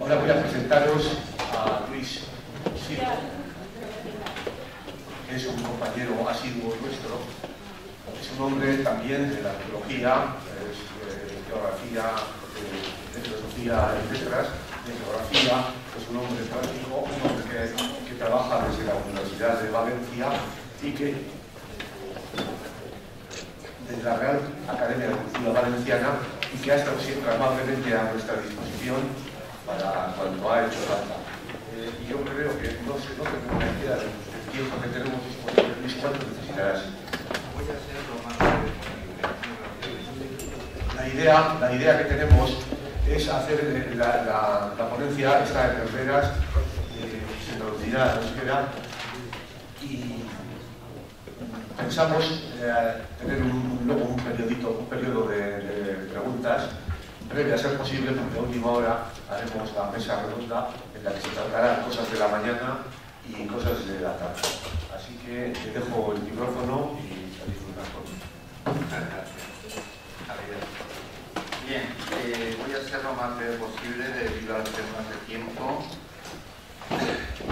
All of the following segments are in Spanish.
Ahora voy a presentaros a Luis Silva, que es un compañero asiduo nuestro. Es un hombre también de la arqueología, de geografía, de, filosofía y letras, de geografía, es un hombre práctico, un hombre que, que trabaja desde la Universidad de Valencia y que desde la Real Academia de Cultura Valenciana y que ha estado siempre amablemente a nuestra disposición para cuando ha hecho falta. Eh, y yo creo que no sé, no tengo una idea del tiempo que tenemos disponible. Luis, ¿cuánto necesitarás? Voy a ser lo más La idea, la idea que tenemos es hacer la, la, la ponencia, está en Herreras, eh, se traducirá en euskera, y pensamos eh, tener un, luego un, periodito, un periodo de, de preguntas breve a ser posible, porque a última hora haremos la mesa redonda en la que se tratarán cosas de la mañana y cosas de la tarde. Así que te dejo el micrófono y a disfrutar conmigo. Gracias. Bien, eh, voy a ser lo más breve posible debido a las temas de tiempo,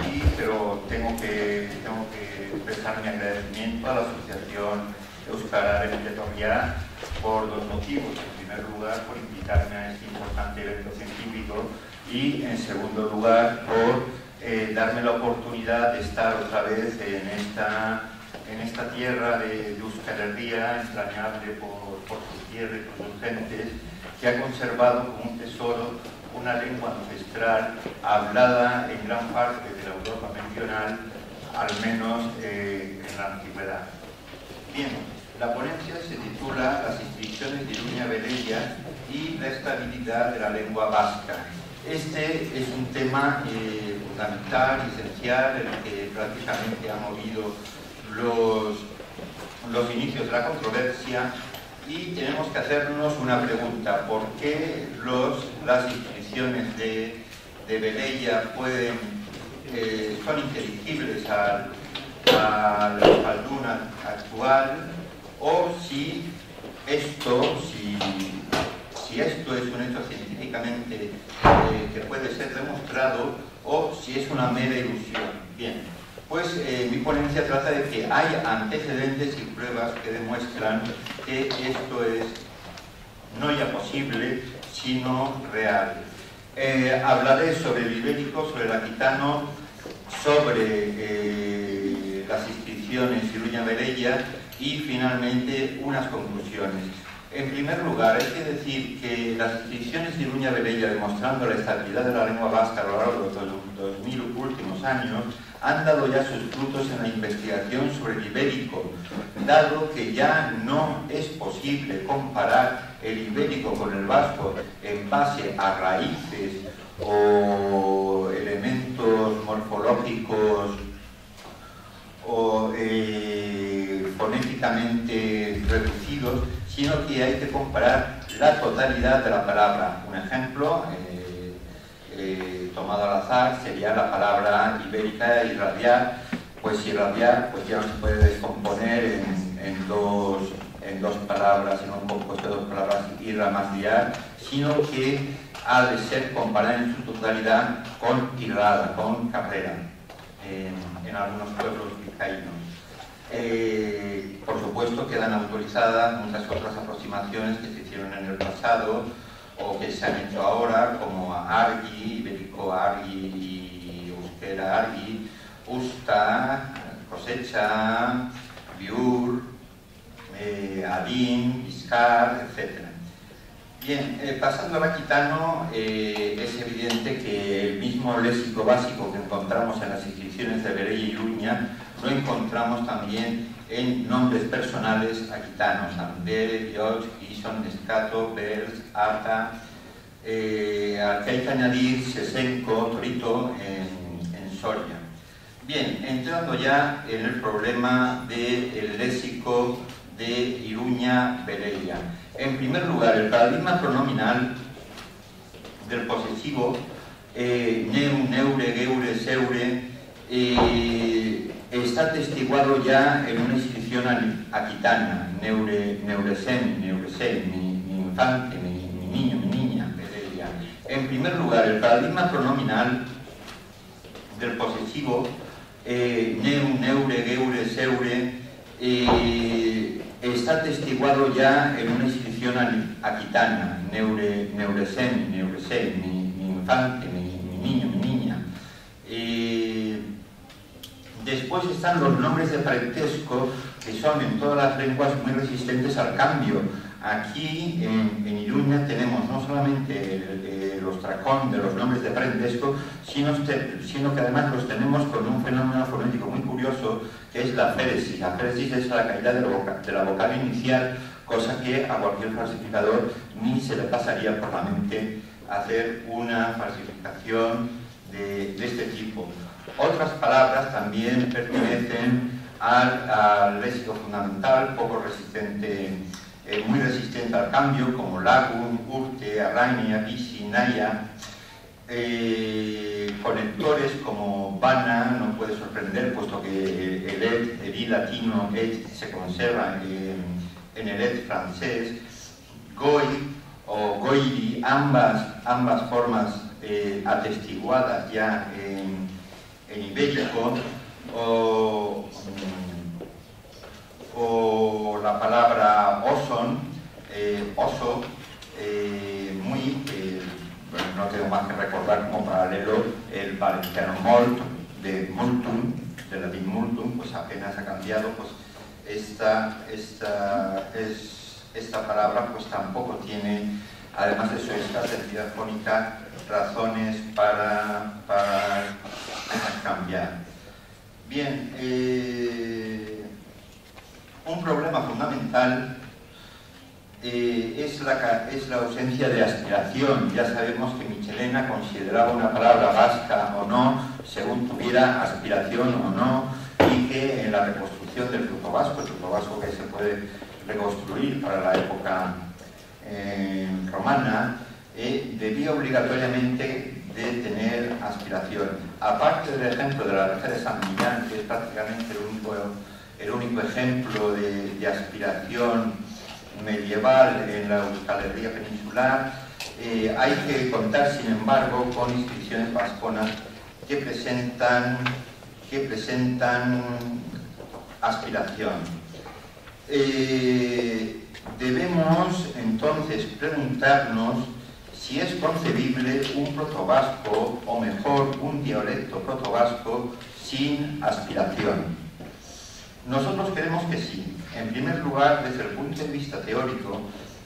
y, pero tengo que, tengo que mi agradecimiento a la Asociación Euskara de Vitoria por dos motivos. En primer lugar, por importante evento científico y, en segundo lugar, por eh, darme la oportunidad de estar otra vez en esta, en esta tierra de, de Euskal Herria, entrañable por, por su tierra y por sus gentes, que ha conservado como un tesoro una lengua ancestral hablada en gran parte de la Europa meridional, al menos eh, en la antigüedad. Bien, la ponencia se titula Las inscripciones de Iruña Velella y la estabilidad de la lengua vasca. Este es un tema eh, fundamental, esencial, el que prácticamente ha movido los, los inicios de la controversia y tenemos que hacernos una pregunta, ¿por qué los, las inscripciones de, de Velella pueden, eh, son inteligibles al, al espalduna actual o si esto, si, si esto es un hecho científicamente eh, que puede ser demostrado o si es una mera ilusión. Bien, pues eh, mi ponencia trata de que hay antecedentes y pruebas que demuestran que esto es no ya posible, sino real. Eh, hablaré sobre el ibérico, sobre el aquitano, sobre las inscripciones Iruña Verella y finalmente unas conclusiones. En primer lugar, hay que decir que las inscripciones de Iruña Velella demostrando la estabilidad de la lengua vasca a lo largo de los 2000 últimos años han dado ya sus frutos en la investigación sobre el ibérico, dado que ya no es posible comparar el ibérico con el vasco en base a raíces comparar la totalidad de la palabra. Un ejemplo, eh, eh, tomado al azar, sería la palabra ibérica irradiar, pues irradiar pues ya no se puede descomponer en, dos, en dos palabras, en un compuesto de dos palabras irra más diar, sino que ha de ser comparada en su totalidad con irrada, con carrera, en, en algunos pueblos vizcaínos. Eh, por supuesto quedan autorizadas muchas otras aproximaciones que se hicieron en el pasado o que se han hecho ahora, como Argi, Ibérico Argi Euskera Argi, Usta, Cosecha, Biur, eh, Adín, Biscar, etc. Bien, eh, pasando al aquitano, eh, es evidente que el mismo léxico básico que encontramos en las inscripciones de Verella y Uña lo encontramos también en nombres personales aquitanos, Amber, George, Gison, Escato, Bers, Arta, eh, que hay que añadir Sesenco, Torito en, en, Soria. Bien, entrando ya en el problema del léxico de Iruña Velella. En primer lugar, el paradigma pronominal del posesivo, eh, neu, neure, geure, seure, eh, está testiguado ya en una inscripción aquitana, neure, neuresem, neuresem, mi, infante, mi, niño, mi niña, en primer lugar, el paradigma pronominal del posesivo, eh, neu, neure, geure, seure, eh, está atestiguado ya en una inscripción aquitana, neure, neuresen, neuresen, mi, mi infante, mi, mi, niño, mi niña. Eh, después están los nombres de parentesco, que son en todas las lenguas muy resistentes al cambio. Aquí en, en Iruña tenemos no solamente los tracón de los nombres de parentesco, sino, que además los tenemos con un fenómeno fonético muy curioso, que es la féresis. La féresis es la caída de la, vocal inicial, cosa que a cualquier falsificador ni se le pasaría por la mente hacer una falsificación de este tipo. Otras palabras también pertenecen al, al fundamental, poco resistente eh, muy resistente al cambio, como Lagun, Urte, Arrania, Bisi, Naya. Eh, conectores como Bana no puede sorprender, puesto que el ED, el I latino, ED, se conserva en, el ED francés. Goi o Goiri, ambas, ambas formas eh, atestiguadas ya en, ibérico, o, o la palabra oson, eh, oso, eh, muy, eh, bueno, no tengo más que recordar como paralelo el valenciano molt, de multum, de latín multum, pues apenas ha cambiado, pues esta, esta, es, esta palabra pues tampoco tiene, además de su escasez fónica, razones para, para cambiar. Bien, eh, un problema fundamental eh, es, la, es, la, ausencia de aspiración. Ya sabemos que Michelena consideraba una palabra vasca o no, según tuviera aspiración o no, y que en la reconstrucción del fruto vasco, el fruto vasco que se puede reconstruir para la época eh, romana, debía obligatoriamente de tener aspiración. Aparte del ejemplo de la reja de San Millán, que es prácticamente el único el único ejemplo de, aspiración medieval en la euskalería peninsular. Eh, hay que contar, sin embargo, con inscripciones vasconas que presentan, que presentan aspiración. Eh, debemos entonces preguntarnos si es concebible un protovasco, o mejor, un dialecto protovasco sin aspiración. Nosotros creemos que sí. En primer lugar, desde el punto de vista teórico,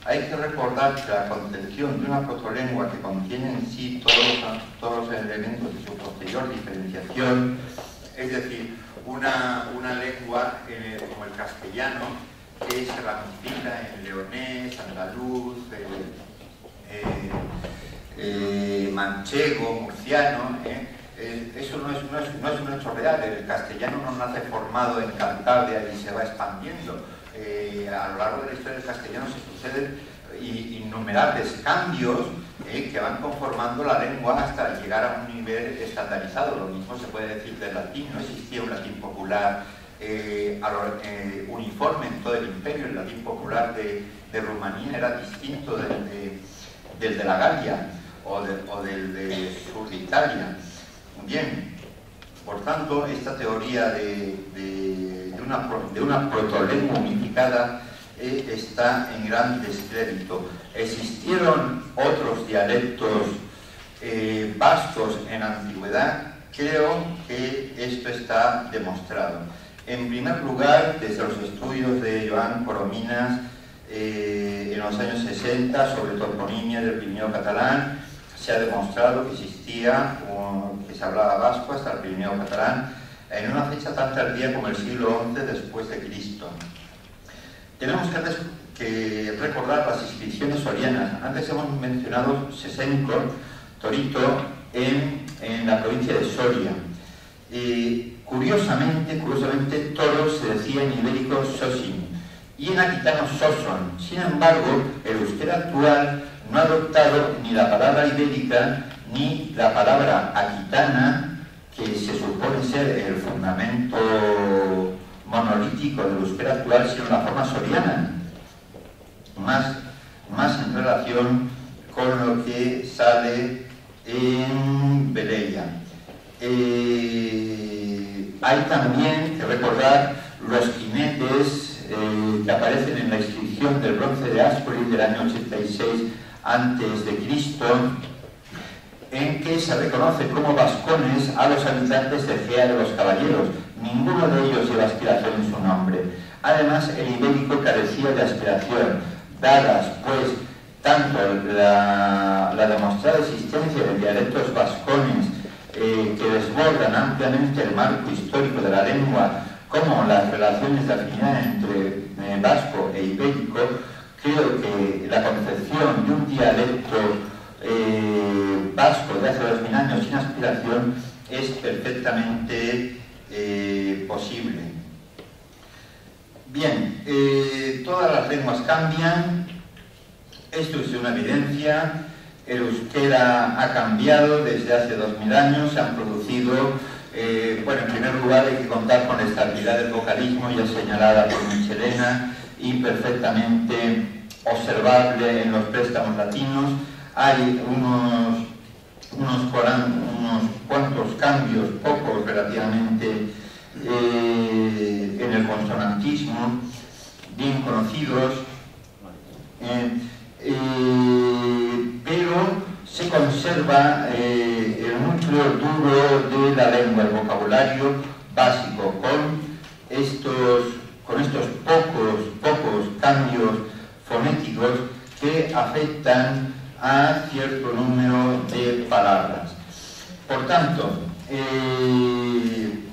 hay que recordar que la concepción de una protolengua que contiene en sí todos, todos los elementos de su posterior diferenciación, es decir, una, una lengua eh, como el castellano, que se ramifica en leonés, andaluz, eh, manchego, murciano, eh, eso no es, no, es, un hecho real, el castellano no nace formado en Cantabria y se va expandiendo. Eh, a lo largo de la historia del castellano se suceden innumerables cambios eh, que van conformando la lengua hasta llegar a un nivel estandarizado. Lo mismo se puede decir del latín, no existía un latín popular uniforme en todo el imperio, el latín popular de, Rumanía era distinto del de, la Galia o, del de sur de Italia. Bien, por tanto, esta teoría de, una, de protolengua unificada eh, está en gran descrédito. Existieron otros dialectos eh, vascos en antigüedad, creo que esto está demostrado. En primer lugar, desde los estudios de Joan Corominas eh, en los años 60 sobre toponimia del Pirineo catalán, se ha demostrado que existía, que se hablaba vasco hasta el Pirineo catalán, en una fecha tan tardía como el siglo XI después de Cristo. Tenemos que, recordar las inscripciones sorianas. Antes hemos mencionado Sesenco, Torito, en, la provincia de Soria. Y curiosamente, curiosamente, todo se decía en ibérico sosin y en aquitano soson. Sin embargo, el euskera actual no ha adoptado ni la palabra ibérica ni la palabra aquitana, que se supone ser el fundamento monolítico del euskera actual, sino la forma soriana, más, más en relación con lo que sale en Beleya. Eh, hay también que recordar los jinetes eh, que aparecen en la inscripción del bronce de Ascoli del año 86 antes de Cristo, en que se reconoce como vascones a los habitantes de Gea de los Caballeros. Ninguno de ellos lleva aspiración en su nombre. Además, el ibérico carecía de aspiración, dadas pues tanto la, demostrada existencia de dialectos vascones eh, que desbordan ampliamente el marco histórico de la lengua, como las relaciones de afinidad entre eh, vasco e ibérico, creo que la concepción de un dialecto eh, vasco de hace dos mil años sin aspiración es perfectamente posible. Bien, todas las lenguas cambian, esto es una evidencia. El euskera ha cambiado desde hace dos mil años, se han producido, eh, bueno, en primer lugar hay que contar con la estabilidad del vocalismo ya señalada por Michelena y perfectamente observable en los préstamos latinos. Hay unos, unos, cuantos cambios, pocos relativamente, eh, en el consonantismo, bien conocidos. Eh, eh, pero se conserva eh, núcleo duro de la lengua, el vocabulario básico, con estos, con estos pocos, pocos cambios fonéticos que afectan a cierto número de palabras. Por tanto, eh,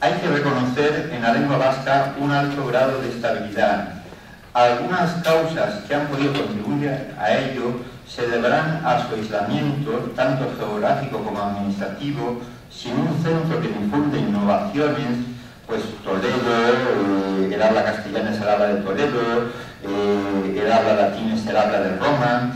hay que reconocer en la lengua vasca un alto grado de estabilidad, algunas causas que han podido contribuir a ello se deberán a su aislamiento, tanto geográfico como administrativo, sin un centro que difunde innovaciones, pues Toledo, eh, el habla castellana es el habla de Toledo, eh, el habla latín es el habla de Roma,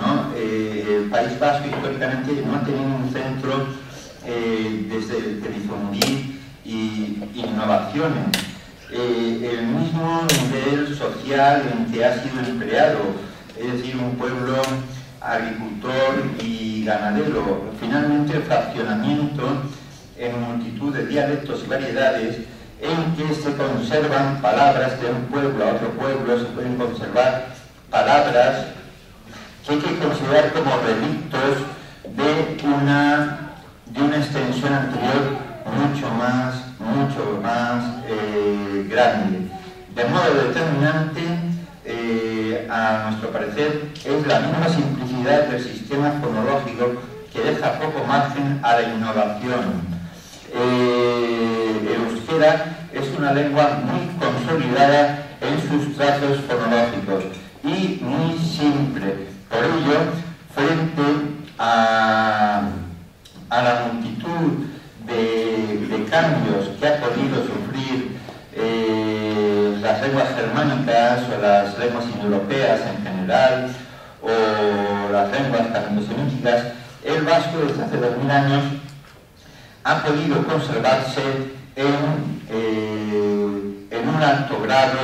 ¿no? Eh, el País Vasco históricamente no ha tenido un centro desde el que difundir innovaciones eh, el mismo nivel social en que ha sido empleado, es decir, un pueblo agricultor y ganadero. Finalmente, el fraccionamiento en multitud de dialectos y variedades en que se conservan palabras de un pueblo a otro pueblo, se pueden conservar palabras que hay que considerar como relictos de una, de una extensión anterior mucho más mucho más eh, grande. De modo determinante, a nuestro parecer, es la misma simplicidad del sistema fonológico que deja poco margen a la innovación. Eh, el euskera es una lengua muy consolidada en sus trazos fonológicos y muy simple. Por ello, frente a, la multitud de, cambios que ha podido sufrir lenguas germánicas o las lenguas indoeuropeas en general o las lenguas semíticas el vasco desde hace dos mil años ha podido conservarse en, eh, en un alto grado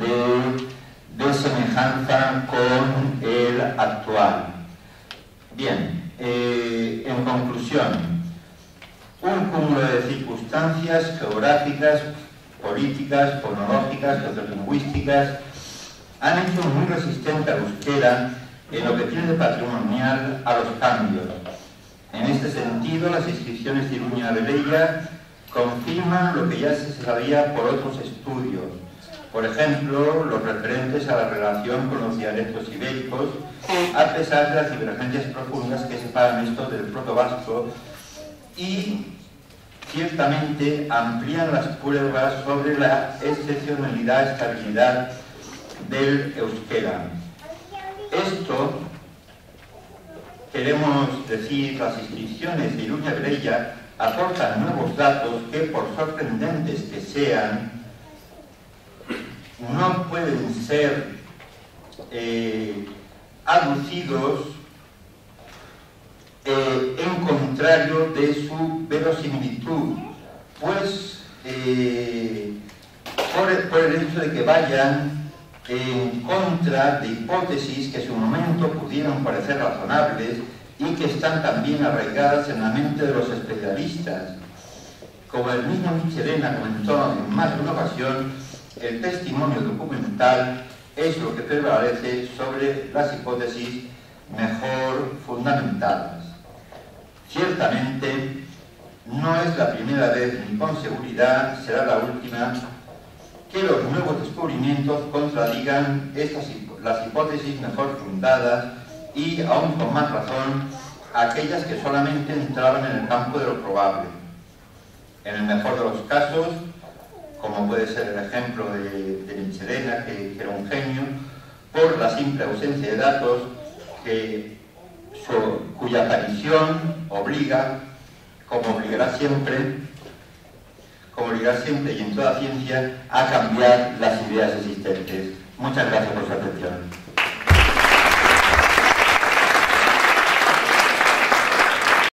de, de, semejanza con el actual. Bien, eh, en conclusión, un cúmulo de circunstancias geográficas, políticas, fonológicas, sociolingüísticas, han hecho muy resistente a la euskera en lo que tiene de patrimonial a los cambios. En este sentido, las inscripciones de Iruña de confirman lo que ya se sabía por otros estudios. Por ejemplo, los referentes a la relación con los dialectos ibéricos, a pesar de las divergencias profundas que separan esto del proto-vasco y ciertamente amplían las pruebas sobre la excepcionalidad, estabilidad del euskera. Esto, queremos decir, las inscripciones de Iruña Brella aportan nuevos datos que, por sorprendentes que sean, no pueden ser eh, aducidos eh, en contrario de su verosimilitud, pues eh, por, el, hecho de que vayan en contra de hipótesis que en su momento pudieron parecer razonables y que están también arraigadas en la mente de los especialistas. Como el mismo Michelena comentó en más de una ocasión, el testimonio documental es lo que prevalece sobre las hipótesis mejor fundamentadas. Ciertamente, no es la primera vez ni con seguridad será la última que los nuevos descubrimientos contradigan las hipótesis mejor fundadas y, aún con más razón, aquellas que solamente entraban en el campo de lo probable. En el mejor de los casos, como puede ser el ejemplo de, de Michelena, que, era un genio, por la simple ausencia de datos que, cuya aparición obliga, como obligará siempre, como obligará siempre y en toda ciencia, a cambiar las ideas existentes. Muchas gracias por su atención.